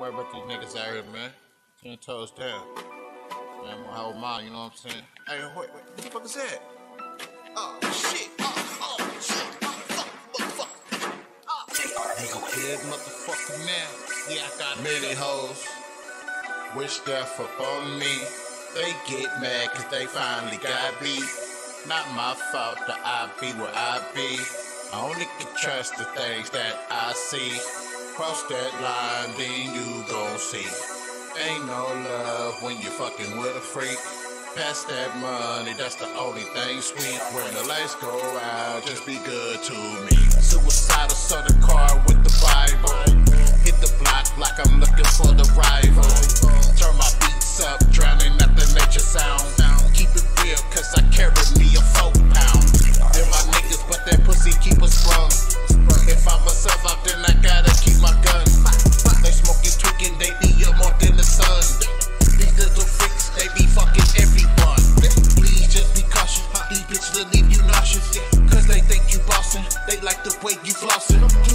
worry about these niggas out here, man. Ten toes down. Man, I'm gonna hold mine, you know what I'm saying? Hey, wait, wait, what the fuck is that? Oh, shit. Oh, oh, shit. Oh, fuck, motherfucker. Oh, nigga, head motherfucker now. Yeah, I got many hoes. Wish death upon me. They get mad cause they finally got beat. Not my fault that I be where I be. I only can trust the things that I see. Cross that line, then you gon' see. Ain't no love when you fucking with a freak. Pass that money, that's the only thing sweet. When the lights go out, just be good to me. Suicidal southern car with the Bible. Hit the block like I'm looking for the rival. Turn my beats up, drowning at the nature sound. Keep it real, cause I carry me a four pound. They're my niggas, but that pussy keep us sprung. If I'm myself out, then I gotta These bitches will leave you nauseous. Cause they think you bossin'. They like the way you flossin'.